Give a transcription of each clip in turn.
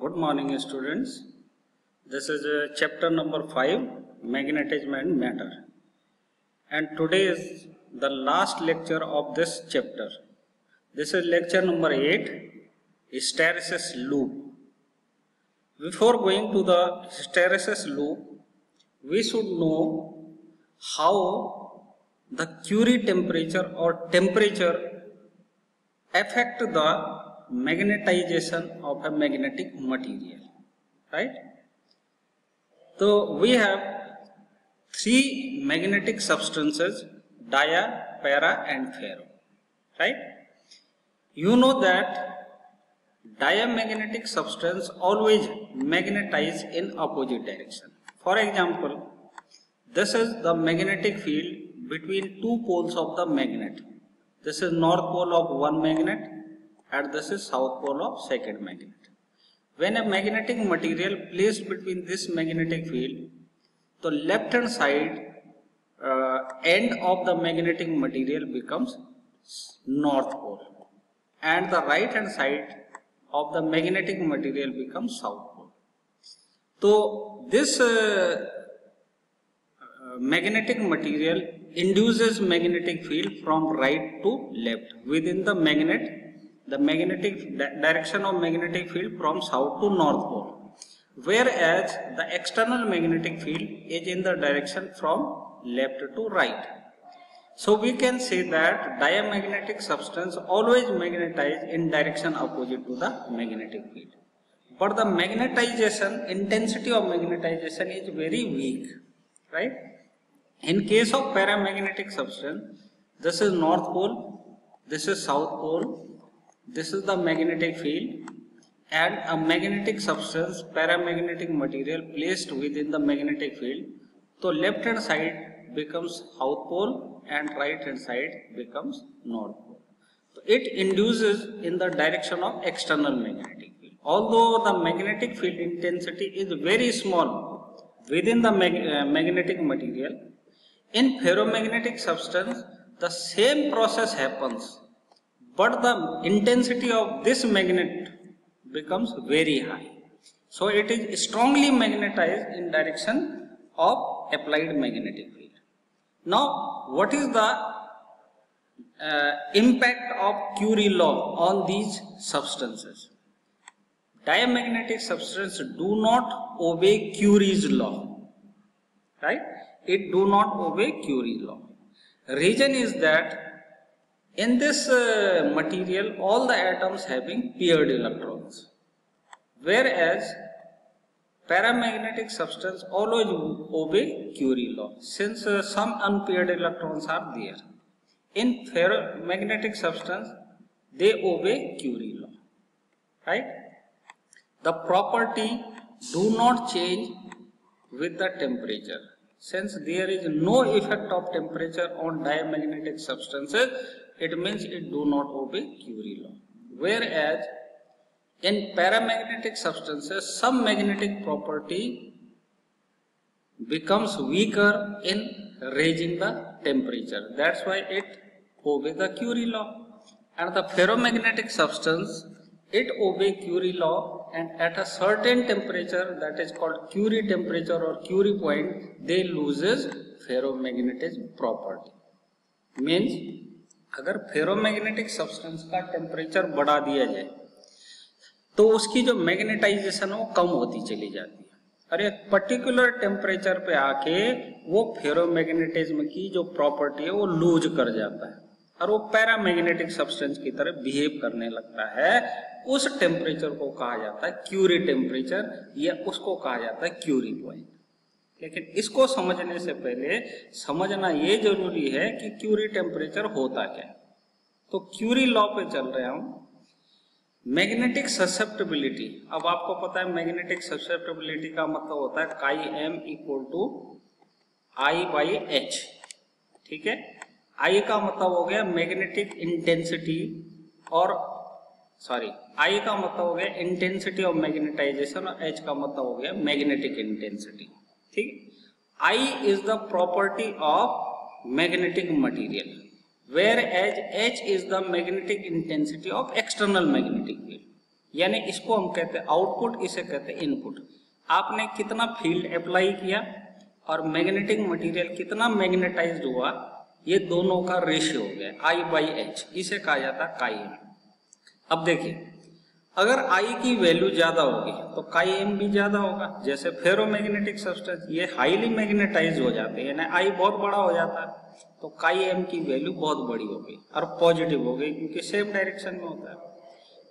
Good morning students. This is uh, chapter number 5 magnetism and matter. And today is the last lecture of this chapter. This is lecture number 8 hysteresis loop. Before going to the hysteresis loop, we should know how the Curie temperature or temperature affect the magnetization of a magnetic material right? So we have three magnetic substances dia para and ferro right? You know that diamagnetic substance always magnetize in opposite direction. For example this is the magnetic field between two poles of the magnet. This is north pole of one magnet and this is south pole of second magnet. When a magnetic material placed between this magnetic field, the left hand side uh, end of the magnetic material becomes north pole and the right hand side of the magnetic material becomes south pole. So this uh, uh, magnetic material induces magnetic field from right to left within the magnet the magnetic direction of magnetic field from south to north pole. Whereas the external magnetic field is in the direction from left to right. So we can say that diamagnetic substance always magnetize in direction opposite to the magnetic field. But the magnetization intensity of magnetization is very weak right? In case of paramagnetic substance this is north pole this is south pole this is the magnetic field and a magnetic substance paramagnetic material placed within the magnetic field. So left hand side becomes south pole and right hand side becomes north pole. So it induces in the direction of external magnetic field. Although the magnetic field intensity is very small within the mag uh, magnetic material, in ferromagnetic substance the same process happens but the intensity of this magnet becomes very high. So it is strongly magnetized in direction of applied magnetic field. Now what is the uh, impact of Curie law on these substances? Diamagnetic substances do not obey Curie's law. Right? It do not obey Curie law. Reason is that in this uh, material, all the atoms having paired electrons, whereas paramagnetic substance always obey Curie law, since uh, some unpaired electrons are there. In ferromagnetic substance, they obey Curie law, right? The property do not change with the temperature. Since there is no effect of temperature on diamagnetic substances, it means it do not obey Curie law. Whereas in paramagnetic substances, some magnetic property becomes weaker in raising the temperature. That's why it obey the Curie law. And the ferromagnetic substance, it obey Curie law and at a certain temperature that is called Curie temperature or Curie point, they loses ferromagnetic property. Means अगर ferromagnetic substance का temperature बढ़ा दिया जाए तो उसकी जो magnetisation वो कम होती चली जाती है। और एक पर्टिकुलर टेम्परेचर पे आके वो फेरोमैग्नेटिज्म की जो प्रॉपर्टी है वो लूज कर जाता है और वो पैरामैग्नेटिक सब्सटेंस की तरह बिहेव करने लगता है। उस टेम्परेचर को कहा जाता है क्यूरी टेम्परेचर या उसको कहा जाता है क्यूरी पॉइंट। लेकिन इसको समझने से पहले समझना ये ज़रूरी है कि क्यूरी टेम्परेचर होता क्या तो क्यूरी लॉ पे चल रहे हम। मैग्नेटिक ससेप्टेबिलिटी, अब आपको पता है मैग्नेटिक ससेप्टेबिलिटी का मतलब होता है chi M equal to I by H ठीक है? आई का मतलब हो गया मैग्नेटिक इंटेंसिटी और सॉरी आई का मतलब हो गया इंटेंसिटी ऑफ़ मैग्नेटाइजेशन और एच का मतलब हो गया मैग्नेटिक इंटेंसिटी ठीक? I is the property of magnetic material whereas H is the magnetic intensity of external magnetic यानी इसको हम कहते हैं आउटपुट इसे कहते हैं इनपुट आपने कितना फ़ील्ड अप्लाई किया और मैग्नेटिक मटेरियल कितना मैग्नेटाइज हुआ, ये दोनों का रेशियो हो गया आई बाई एच इसे कहा जाता है काई अब देखिए अगर आई की वैल्यू ज़्यादा होगी तो काई एम भी ज़्यादा होगा। जैसे फेरोमैग्नेटिक सब्सटेंस ये हाईली मैग्नेटाइज हो जाते हैं, यानी आई बहुत बड़ा हो जाता है तो काई एम की वैल्यू बहुत बड़ी हो गई और पॉजिटिव हो गई क्योंकि सेम डायरेक्शन में होता है।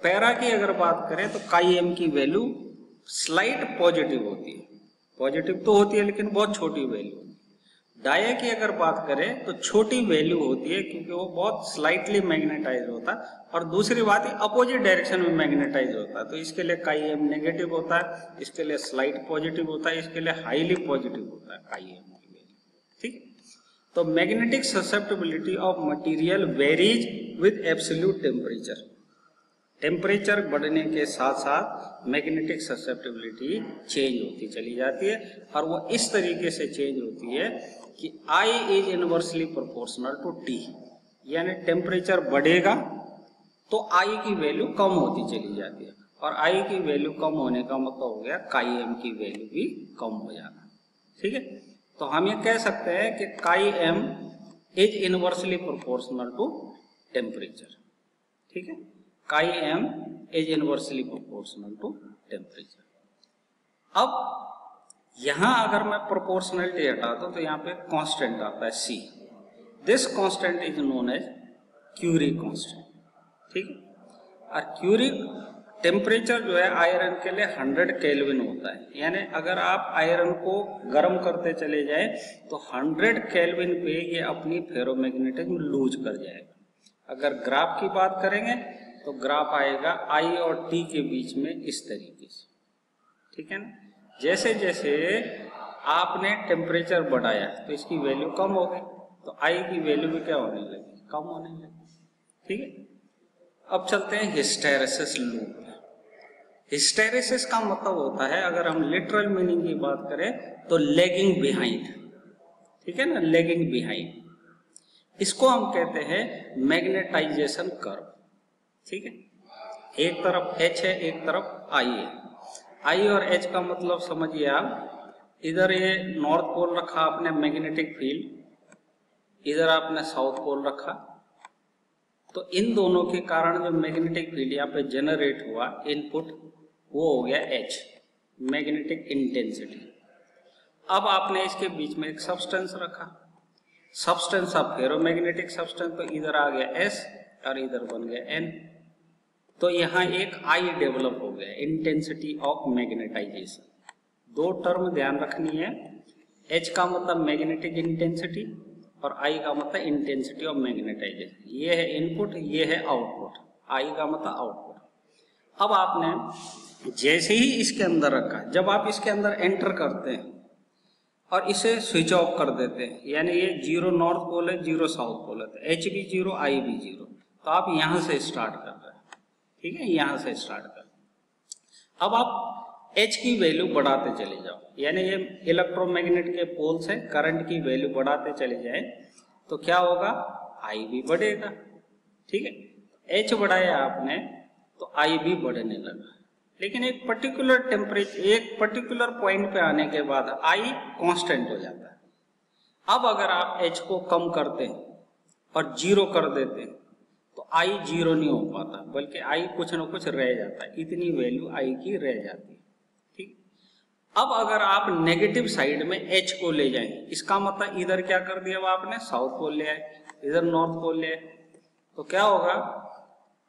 पैरा की अगर बात करें तो काई एम की वैल्यू स्लाइट पॉजिटिव होती है। पॉजिटिव तो होती है, लेकिन बहुत छोटी वैल्यू डाया की अगर बात करें तो छोटी वैल्यू होती है क्योंकि वो बहुत स्लाइटली मैग्नेटाइज होता है और दूसरी बात है अपोजिट डायरेक्शन में मैग्नेटाइज होता है। तो इसके लिए काई एम नेगेटिव होता है, इसके लिए स्लाइट पॉजिटिव होता है, इसके लिए हाईली पॉजिटिव होता है काई एम की वैल्यू ठीक? तो magnetic susceptibility of material varies with absolute temperature temperature बढ़ने के साथ साथ मैग्नेटिक ससेप्टेबिलिटी चेंज होती चली जाती है और वो इस तरीके से चेंज होती है कि I is inversely proportional to T. यानी टेम्परेचर बढ़ेगा तो I की वैल्यू कम होती चली जाती है। और I की वैल्यू कम होने का मतलब हो गया काई एम की वैल्यू भी कम हो जाना। ठीक है? तो हम ये कह सकते हैं कि chi M is inversely proportional to temperature ठीक है? Chi M is inversely proportional to temperature अब यहाँ अगर मैं प्रोपोर्शनलिटी हटाता हूँ तो यहाँ पे कांस्टेंट आता है C this constant is known as Curie constant ठीक और क्यूरी टेम्परेचर जो है आयरन के लिए 100 केल्विन होता है. यानी अगर आप आयरन को गर्म करते चले जाए तो 100 केल्विन पे ये अपनी फेरोमैग्नेटिज्म लूज कर जाएगा. अगर ग्राफ की बात करेंगे तो ग्राफ आएगा आई और टी के बीच में इस तरीके से. ठीक है ना? जैसे जैसे आपने टेम्परेचर बढ़ाया तो इसकी वैल्यू कम हो गई तो आई की वैल्यू भी क्या होने लगी? कम होने लगी। ठीक है? अब चलते हैं हिस्टेरेसिस लूप हिस्टेरेसिस का मतलब होता है, अगर हम लिटरल मीनिंग की बात करें तो लेगिंग बिहाइंड ठीक है ना? लेगिंग बिहाइंड इसको हम कहते हैं मैग्नेटाइजेशन कर्व ठीक है? एक तरफ़ एच है, एक तरफ़ आई है। आई और एच का मतलब समझिए आप। इधर ये नॉर्थ पोल रखा आपने मैग्नेटिक फ़ील्ड, इधर आपने साउथ पोल रखा। तो इन दोनों के कारण जो मैग्नेटिक फ़ील्ड यहाँ पे जनरेट हुआ इनपुट वो हो गया एच मैग्नेटिक इंटेंसिटी अब आपने इसके बीच में एक सब्सटेंस रखा। सब्सटेंस ऑफ़ फेरोमैग्नेटिक सब्सटेंस तो इधर आ गया एस और इधर बन गया एन तो यहाँ एक आई डेवलप हो गया इंटेंसिटी ऑफ़ मैग्नेटाइजेशन दो टर्म ध्यान रखनी है एच का मतलब मैग्नेटिक इंटेंसिटी और आई का मतलब इंटेंसिटी ऑफ़ मैग्नेटाइजेशन ये है इनपुट ये है आउटपुट आई का मतलब आउटपुट अब आपने जैसे ही इसके अंदर रखा, जब आप इसके अंदर एंटर करते हैं और इसे स्विच ऑफ़ कर देते हैं, यानी ये ज़ीरो नॉर्थ पोल है ज़ीरो साउथ पोल है एच भी ज़ीरो आई भी ज़ीरो तो आप यहाँ से स्टार्ट कर रहे ठीक है, यहाँ से स्टार्ट कर। अब आप एच की वैल्यू बढ़ाते चले जाओ। यानी ये इलेक्ट्रोमैग्नेट के पोल्स है करंट की वैल्यू बढ़ाते चले जाए तो क्या होगा? आई भी बढ़ेगा। ठीक है? एच बढ़ाया आपने तो आई भी बढ़ने लगा। लेकिन एक पर्टिकुलर टेम्परेचर एक पर्टिकुलर पॉइंट पे आने के बाद आई कांस्टेंट हो जाता है। अब अगर आप एच को कम करते हैं और ज़ीरो कर देते हैं तो आई ज़ीरो नहीं हो पाता, बल्कि आई कुछ ना कुछ रह जाता है, इतनी वैल्यू आई की रह जाती है, ठीक? अब अगर आप नेगेटिव साइड में एच को ले जाएँ, इसका मतलब इधर क्या कर दिया आपने? साउथ पोल ले आए इधर नॉर्थ पोल ले आए तो क्या होगा?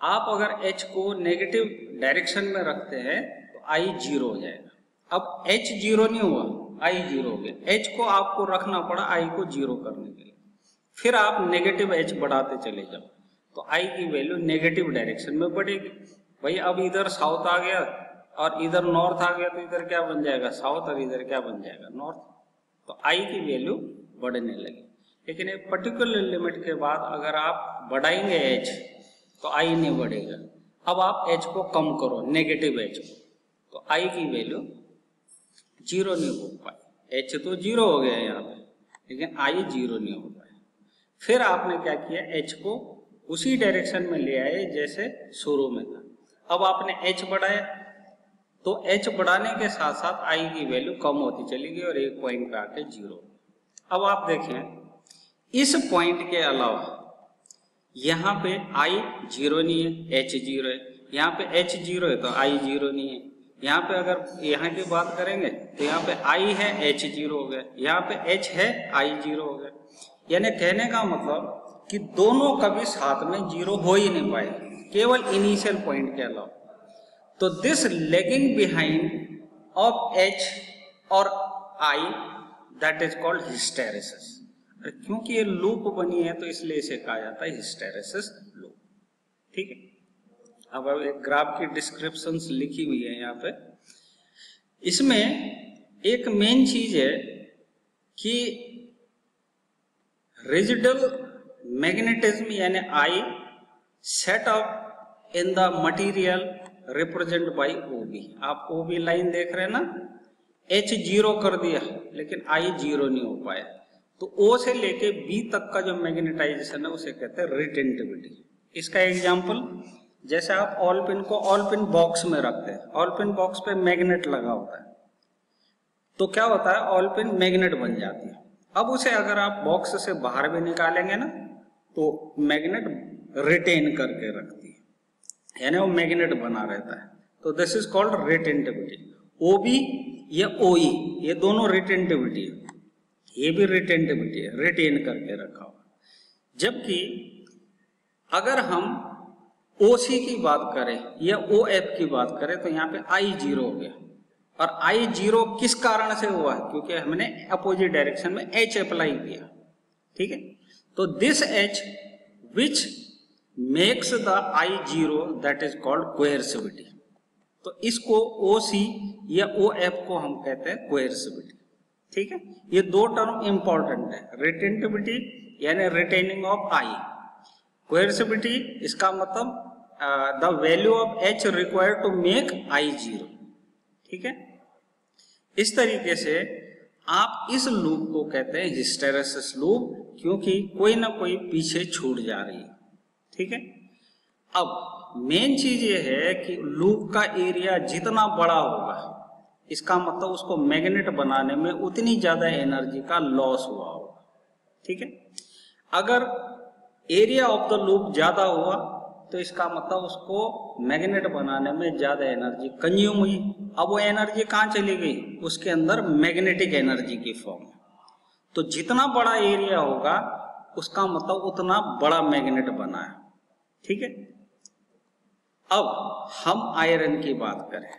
आप अगर एच को नेगेटिव डायरेक्शन में रखते हैं तो आई ज़ीरो हो जाएगा। अब एच ज़ीरो नहीं हुआ आई ज़ीरो हो गया। एच को आपको रखना पड़ा आई को ज़ीरो करने के लिए। फिर आप नेगेटिव एच बढ़ाते चले जाओ। तो आई की वैल्यू नेगेटिव डायरेक्शन में बढ़ेगी। भाई, अब इधर साउथ आ गया और इधर नॉर्थ आ गया तो इधर क्या बन जाएगा? साउथ और इधर क्या बन जाएगा? नॉर्थ तो आई की वैल्यू बढ़ने लगी। लेकिन एक पर्टिकुलर लिमिट के बाद अगर आप बढ़ाएँगे एच तो आई नहीं बढ़ेगा। अब आप एच को कम करो नेगेटिव एच को। तो आई की वैल्यू ज़ीरो नहीं हो पाई। एच तो ज़ीरो हो गया यहाँ पे। लेकिन आई ज़ीरो नहीं हो पाया। फिर आपने क्या किया? एच को उसी डायरेक्शन में ले आए जैसे शुरू में था। अब आपने एच बढ़ाया तो एच बढ़ाने के साथ साथ आई की वैल्यू कम होती चली गई और एक पॉइंट पे आके ज़ीरो अब आप देखें, इस पॉइंट के अलावा यहाँ पे आई ज़ीरो नहीं है एच ज़ीरो है। यहाँ पे एच ज़ीरो है तो आई ज़ीरो नहीं है। यहाँ पे अगर यहाँ की बात करेंगे तो यहाँ पे आई है एच ज़ीरो हो गया। यहाँ पे एच है आई ज़ीरो हो गया। यानी कहने का मतलब कि दोनों कभी साथ में ज़ीरो हो ही नहीं पाए। केवल इनिशियल पॉइंट के अलावा तो this lagging behind of H और I that is called hysteresis क्योंकि ये लूप बनी है तो इसलिए इसे कहा जाता है हिस्टेरेसिस लूप ठीक है? अब एक ग्राफ की डिस्क्रिप्शन लिखी हुई है यहाँ पे। इसमें एक मेन चीज़ है कि रिजिडल मैग्नेटिज्म यानी I set up in the material represent by O B आप ओबी लाइन देख रहे हैं ना? एच ज़ीरो कर दिया, लेकिन आई ज़ीरो नहीं हो पाया। तो ओ से लेके बी तक का जो मैग्नेटाइजेशन है, उसे कहते हैं रिटेंटिविटी इसका एग्जांपल जैसे आप ऑल पिन को ऑल पिन बॉक्स में रखते हैं ऑल पिन बॉक्स पे मैग्नेट लगा होता है। तो क्या होता है? ऑल पिन मैग्नेट बन जाती है। अब उसे अगर आप बॉक्स से बाहर भी निकालेंगे ना तो मैग्नेट रिटेन करके रखती है। यानी वो मैग्नेट बना रहता है। तो this is called retentivity O B या ओ ई ये दोनों रिटेंटिविटी है। ये भी रिटेंटिविटी है। रिटेन करके रखा हुआ जबकि अगर हम ओ सी की बात करें या ओ एफ़ की बात करें तो यहाँ पे आई ज़ीरो हो गया। और आई ज़ीरो किस कारण से हुआ? है क्योंकि हमने अपोजिट डायरेक्शन में एच अप्लाई किया। ठीक है? तो this H which makes the I zero that is called coercivity तो इसको ओ सी या ओ एफ़ को हम कहते हैं कोयरसिविटी ठीक है? ये दो टर्म इंपॉर्टेंट है. रिटेंटिविटी यानी रिटेनिंग ऑफ़ आई कोयरसिबिलिटी इसका मतलब the value of H required to make I zero ठीक है? इस तरीके से आप इस लूप को कहते हैं हिस्टेरेसिस लूप क्योंकि कोई ना कोई पीछे छूट जा रही है। ठीक है? अब मेन चीज़ ये है कि लूप का एरिया जितना बड़ा होगा, इसका मतलब उसको मैग्नेट बनाने में उतनी ज़्यादा एनर्जी का लॉस हुआ होगा। ठीक है? अगर एरिया ऑफ़ द लूप ज़्यादा हुआ तो इसका मतलब उसको मैग्नेट बनाने में ज़्यादा एनर्जी कंज्यूम हुई। अब वो एनर्जी कहाँ चली गई? उसके अंदर मैग्नेटिक एनर्जी की फॉर्म तो जितना बड़ा एरिया होगा, उसका मतलब उतना बड़ा मैग्नेट बना है। ठीक है? अब हम आयरन की बात करें।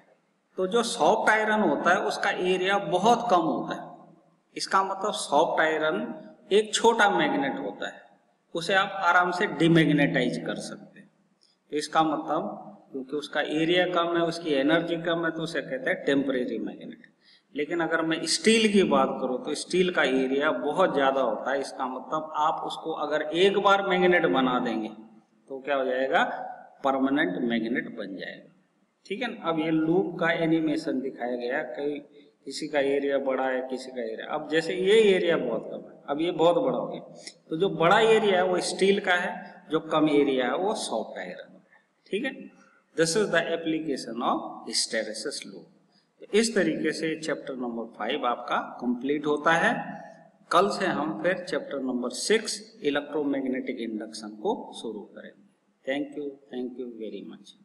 तो जो सॉफ्ट आयरन होता है, उसका एरिया बहुत कम होता है। इसका मतलब सॉफ्ट आयरन एक छोटा मैग्नेट होता है। उसे आप आराम से डिमैग्नेटाइज कर सकते तो इसका मतलब क्योंकि उसका एरिया कम है, उसकी एनर्जी कम है तो उसे कहते हैं टेम्परेरी मैग्नेट लेकिन अगर मैं स्टील की बात करूँ तो स्टील का एरिया बहुत ज़्यादा होता है। इसका मतलब आप उसको अगर एक बार मैग्नेट बना देंगे तो क्या हो जाएगा? परमानेंट मैग्नेट बन जाएगा। ठीक है ना? अब ये लूप का एनिमेशन दिखाया गया कई, किसी का एरिया बड़ा है, किसी का एरिया अब जैसे ये एरिया बहुत कम है, अब ये बहुत बड़ा हो गया। तो जो बड़ा एरिया है, वो स्टील का है, जो कम एरिया है, वो सॉफ्ट आयरन ठीक है? This is the application of hysteresis लो इस तरीके से चैप्टर नंबर फाइव आपका कंप्लीट होता है। कल से हम फिर chapter number six electromagnetic induction को शुरू करेंगे। Thank you thank you very much